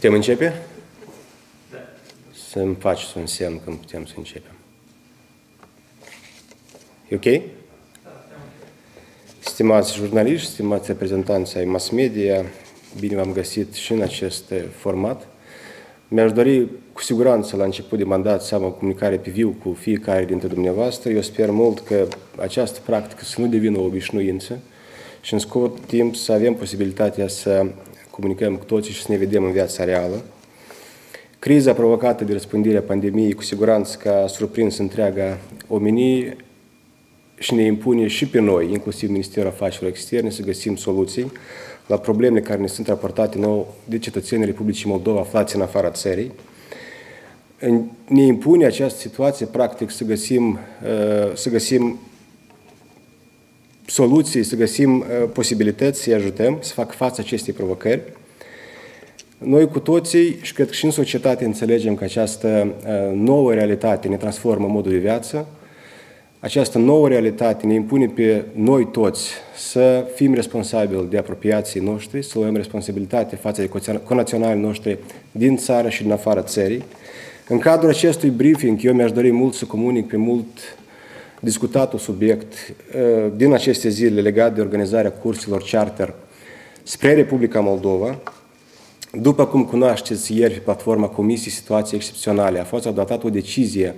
Putem începe? Da. Să-mi faci un semn când putem să începem. E ok? Stimați jurnaliști, stimați reprezentanți ai mass media, bine v-am găsit și în acest format. Mi-aș dori cu siguranță la început de mandat să am o comunicare pe viu cu fiecare dintre dumneavoastră. Eu sper mult că această practică să nu devină o obișnuință și în scurt timp să avem posibilitatea să comunicăm cu toții și să ne vedem în viața reală. Criza provocată de răspândirea pandemiei cu siguranță că a surprins întreaga omenie și ne impune și pe noi, inclusiv Ministerul Afacerilor Externe, să găsim soluții la problemele care ne sunt raportate nou de cetățenii Republicii Moldova aflați în afara țării. Ne impune această situație, practic, să găsim, uh, să găsim soluții, să găsim uh, posibilități să-i ajutăm să facă față acestei provocări. Noi cu toții, și cred că și în societate, înțelegem că această uh, nouă realitate ne transformă modul de viață, această nouă realitate ne impune pe noi toți să fim responsabili de apropiații noștri, să luăm responsabilitate față de conaționalii noștri din țară și din afara țării. În cadrul acestui briefing, eu mi-aș dori mult să comunic pe mult discutatul subiect uh, din aceste zile legat de organizarea cursurilor charter spre Republica Moldova. După cum cunoașteți, ieri pe platforma Comisiei Situații Excepționale a fost adoptată o decizie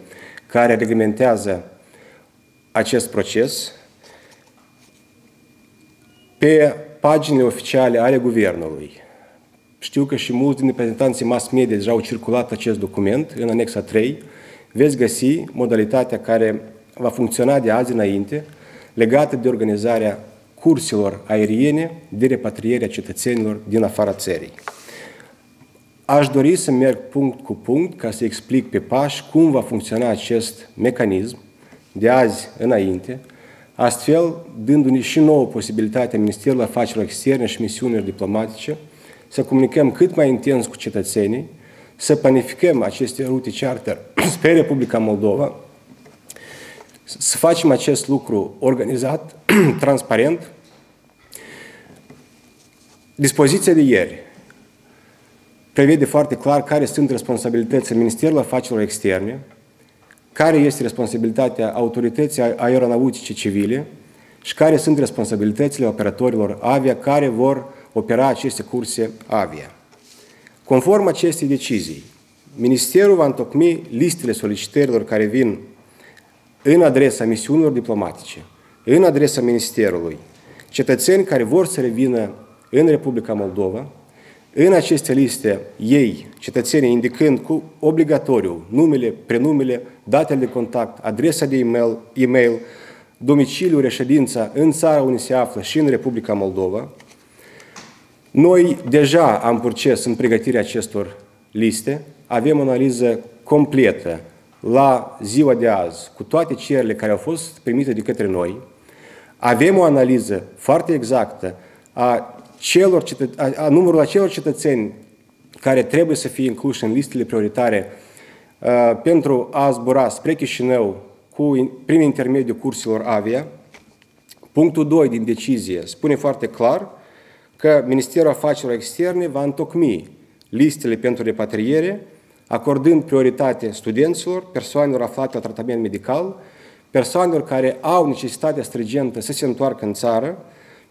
care reglementează acest proces pe paginile oficiale ale Guvernului. Știu că și mulți din reprezentanții mass media deja au circulat acest document în anexa 3. Veți găsi modalitatea care va funcționa de azi înainte legată de organizarea curselor aeriene de repatriere a cetățenilor din afara țării. Aș dori să merg punct cu punct ca să explic pe pași cum va funcționa acest mecanism de azi înainte, astfel dându-ne și nouă posibilitatea Ministerului Afacerilor Externe și misiunilor diplomatice să comunicăm cât mai intens cu cetățenii, să planificăm aceste rute charter spre Republica Moldova, să facem acest lucru organizat, transparent. Dispoziția de ieri prevede foarte clar care sunt responsabilitățile Ministerului Afacerilor Externe, care este responsabilitatea autorității aeronautice civile și care sunt responsabilitățile operatorilor avia care vor opera aceste curse avia. Conform acestei decizii, Ministerul va întocmi listele solicitărilor care vin în adresa misiunilor diplomatice, în adresa Ministerului, cetățeni care vor să revină în Republica Moldova, în aceste liste, ei, cetățenii, indicând cu obligatoriu numele, prenumele, datele de contact, adresa de e-mail, e-mail domiciliul, reședința în țara unde se află și în Republica Moldova, noi deja am proces în pregătirea acestor liste, avem o analiză completă la ziua de azi, cu toate cererile care au fost primite de către noi, avem o analiză foarte exactă a celor cetă- a, a numărul acelor cetățeni care trebuie să fie incluși în listele prioritare uh, pentru a zbura spre Chișinău cu, prin intermediul cursilor avia. Punctul 2 din decizie spune foarte clar că Ministerul Afacerilor Externe va întocmi listele pentru repatriere, acordând prioritate studenților, persoanelor aflate la tratament medical, persoanelor care au necesitatea stringentă să se întoarcă în țară,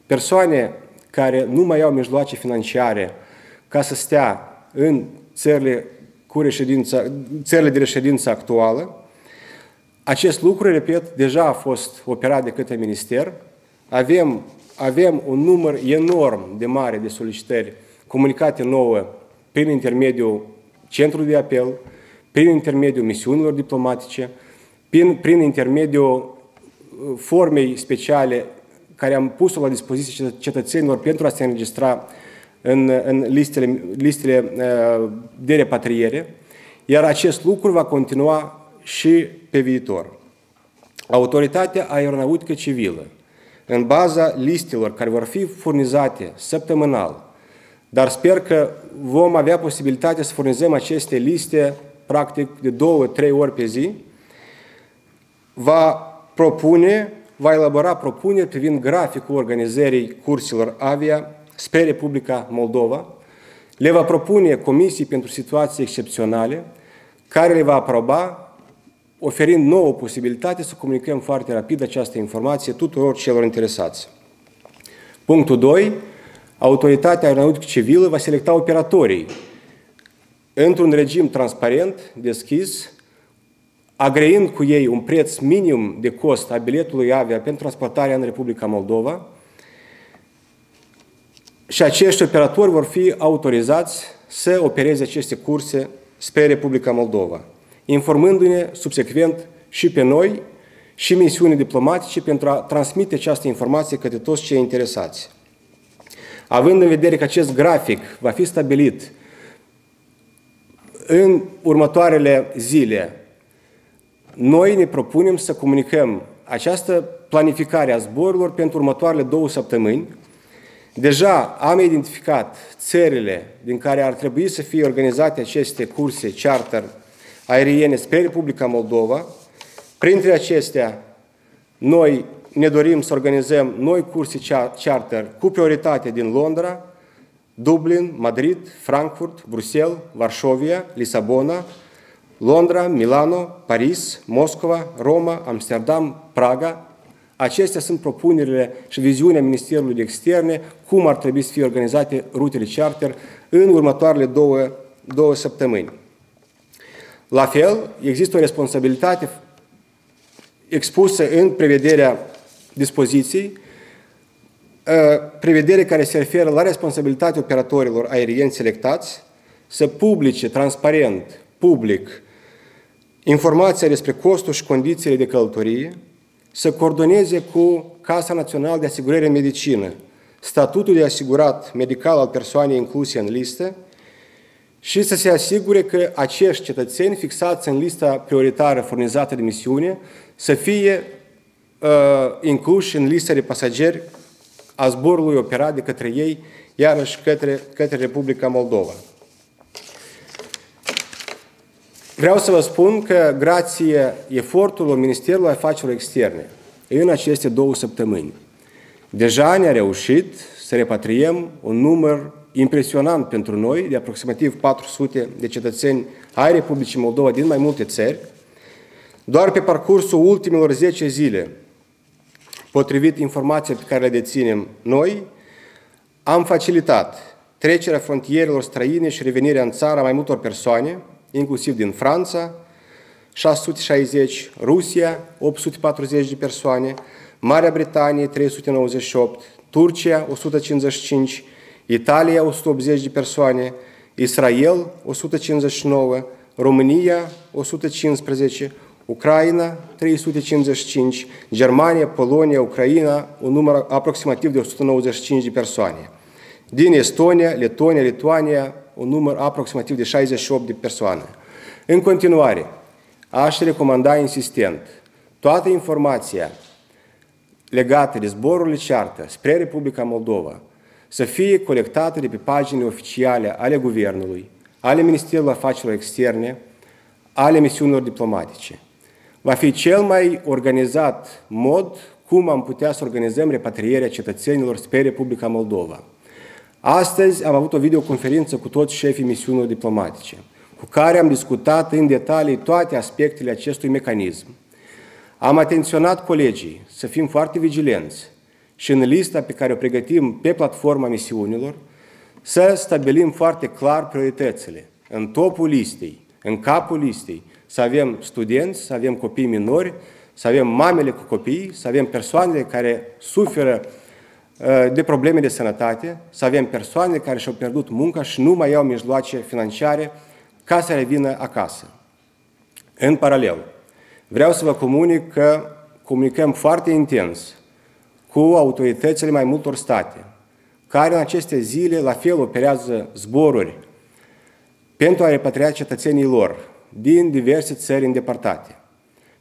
persoane care nu mai au mijloace financiare ca să stea în țările, cu reședință, țările de reședință actuală. Acest lucru, repet, deja a fost operat de către minister. Avem, avem un număr enorm de mare de solicitări comunicate nouă prin intermediul centrului de apel, prin intermediul misiunilor diplomatice, prin, prin intermediul uh, formei speciale care am pus-o la dispoziție cetățenilor pentru a se înregistra în, în listele, listele uh, de repatriere, iar acest lucru va continua și pe viitor. Autoritatea aeronautică civilă, în baza listelor care vor fi furnizate săptămânal, dar sper că vom avea posibilitatea să furnizăm aceste liste practic de două, trei ori pe zi, va propune va elabora propuneri privind graficul organizării cursilor avia spre Republica Moldova, le va propune comisii pentru situații excepționale, care le va aproba, oferind nouă posibilitate să comunicăm foarte rapid această informație tuturor celor interesați. Punctul 2. Autoritatea aeronautică civilă va selecta operatorii într-un regim transparent, deschis, agreind cu ei un preț minim de cost a biletului avia pentru transportarea în Republica Moldova și acești operatori vor fi autorizați să opereze aceste curse spre Republica Moldova, informându-ne subsecvent și pe noi și misiuni diplomatice pentru a transmite această informație către toți cei interesați. Având în vedere că acest grafic va fi stabilit în următoarele zile noi ne propunem să comunicăm această planificare a zborurilor pentru următoarele două săptămâni. Deja am identificat țările din care ar trebui să fie organizate aceste curse charter aeriene spre Republica Moldova. Printre acestea, noi ne dorim să organizăm noi curse charter cu prioritate din Londra, Dublin, Madrid, Frankfurt, Bruxelles, Varșovia, Lisabona, Londra, Milano, Paris, Moscova, Roma, Amsterdam, Praga. Acestea sunt propunerile și viziunea Ministerului de Externe, cum ar trebui să fie organizate rutele charter în următoarele două, două săptămâni. La fel, există o responsabilitate expusă în prevederea dispoziției, ă, prevedere care se referă la responsabilitatea operatorilor aerieni selectați să publice transparent, public, informația despre costul și condițiile de călătorie, să coordoneze cu Casa Națională de Asigurare în Medicină, statutul de asigurat medical al persoanei incluse în listă și să se asigure că acești cetățeni fixați în lista prioritară furnizată de misiune să fie uh, incluși în lista de pasageri a zborului operat de către ei, iarăși către, către Republica Moldova. Vreau să vă spun că, grație efortului Ministerului Afacerilor Externe, în aceste două săptămâni, deja ne-a reușit să repatriem un număr impresionant pentru noi, de aproximativ 400 de cetățeni ai Republicii Moldova din mai multe țări. Doar pe parcursul ultimilor 10 zile, potrivit informației pe care le deținem noi, am facilitat trecerea frontierelor străine și revenirea în țară a mai multor persoane, inclusiv din Franța, 660, Rusia, 840 de persoane, Marea Britanie, 398, Turcia, 155, Italia, 180 de persoane, Israel, 159, România, 115, Ucraina, 355, Germania, Polonia, Ucraina, un număr aproximativ de 195 de persoane. Din Estonia, Letonia, Lituania, un număr aproximativ de 68 de persoane. În continuare, aș recomanda insistent toată informația legată de zborurile ceartă spre Republica Moldova să fie colectată de pe paginile oficiale ale Guvernului, ale Ministerului Afacerilor Externe, ale misiunilor diplomatice. Va fi cel mai organizat mod cum am putea să organizăm repatrierea cetățenilor spre Republica Moldova. Astăzi am avut o videoconferință cu toți șefii misiunilor diplomatice, cu care am discutat în detalii toate aspectele acestui mecanism. Am atenționat colegii să fim foarte vigilenți și în lista pe care o pregătim pe platforma misiunilor, să stabilim foarte clar prioritățile. În topul listei, în capul listei, să avem studenți, să avem copii minori, să avem mamele cu copii, să avem persoanele care suferă Uh, de probleme de sănătate, să avem persoane care și-au pierdut munca și nu mai au mijloace financiare ca să revină acasă. În paralel, vreau să vă comunic că comunicăm foarte intens cu autoritățile mai multor state, care în aceste zile la fel operează zboruri pentru a repatria cetățenii lor din diverse țări îndepărtate.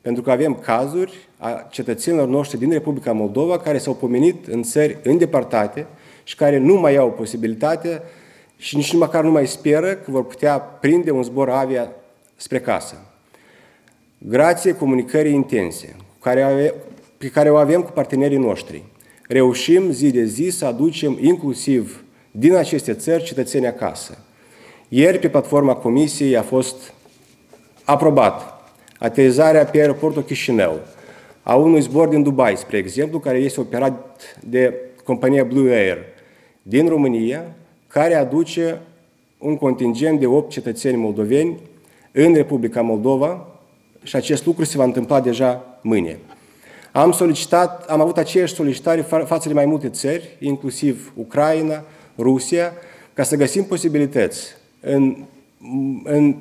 Pentru că avem cazuri a cetățenilor noștri din Republica Moldova care s-au pomenit în țări îndepărtate și care nu mai au posibilitatea și nici măcar nu mai speră că vor putea prinde un zbor avia spre casă. Grație comunicării intense care pe care o avem cu partenerii noștri, reușim zi de zi să aducem inclusiv din aceste țări cetățeni acasă. Ieri, pe platforma Comisiei, a fost aprobat aterizarea pe aeroportul Chișinău a unui zbor din Dubai, spre exemplu, care este operat de compania Blue Air din România, care aduce un contingent de 8 cetățeni moldoveni în Republica Moldova și acest lucru se va întâmpla deja mâine. Am solicitat, am avut aceeași solicitare față de mai multe țări, inclusiv Ucraina, Rusia, ca să găsim posibilități în, în,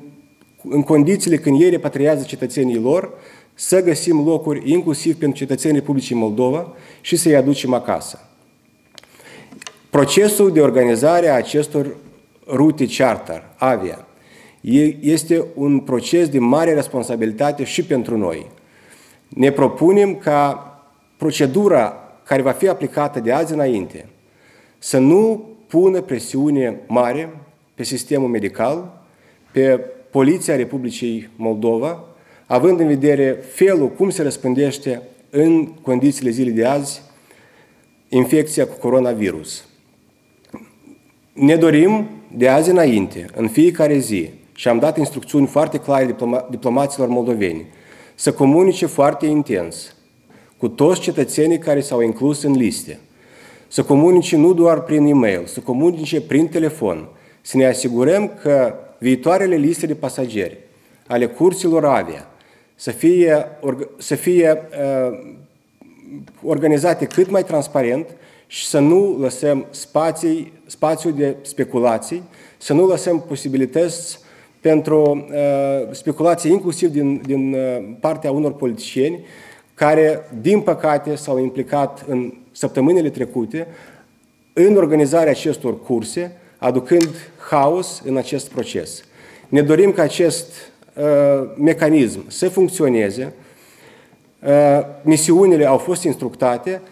în condițiile când ei repatriază cetățenii lor, să găsim locuri inclusiv pentru cetățenii Republicii Moldova și să-i aducem acasă. Procesul de organizare a acestor rute charter, avia, este un proces de mare responsabilitate și pentru noi. Ne propunem ca procedura care va fi aplicată de azi înainte să nu pună presiune mare pe sistemul medical, pe Poliția Republicii Moldova, având în vedere felul cum se răspândește în condițiile zilei de azi infecția cu coronavirus. Ne dorim de azi înainte, în fiecare zi, și am dat instrucțiuni foarte clare diploma diplomaților moldoveni, să comunice foarte intens cu toți cetățenii care s-au inclus în liste, să comunice nu doar prin e-mail, să comunice prin telefon, să ne asigurăm că viitoarele liste de pasageri ale cursilor avia să fie, să fie uh, organizate cât mai transparent și să nu lăsăm spații, spațiu de speculații, să nu lăsăm posibilități pentru uh, speculații inclusiv din, din uh, partea unor politicieni care, din păcate, s-au implicat în săptămânile trecute în organizarea acestor curse, aducând haos în acest proces. Ne dorim ca acest uh, mecanism să funcționeze, uh, misiunile au fost instructate,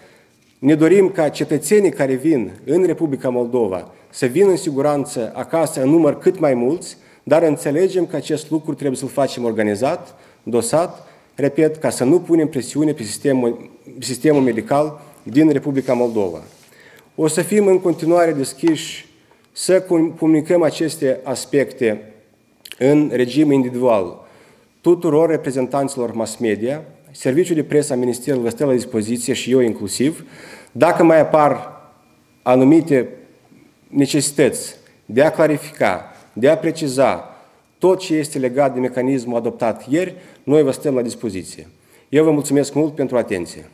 ne dorim ca cetățenii care vin în Republica Moldova să vină în siguranță acasă în număr cât mai mulți, dar înțelegem că acest lucru trebuie să-l facem organizat, dosat, repet, ca să nu punem presiune pe sistemul, sistemul medical din Republica Moldova. O să fim în continuare deschiși să comunicăm aceste aspecte în regim individual tuturor reprezentanților mass media, Serviciul de presă a Ministerului vă stă la dispoziție și eu inclusiv. Dacă mai apar anumite necesități de a clarifica, de a preciza tot ce este legat de mecanismul adoptat ieri, noi vă stăm la dispoziție. Eu vă mulțumesc mult pentru atenție.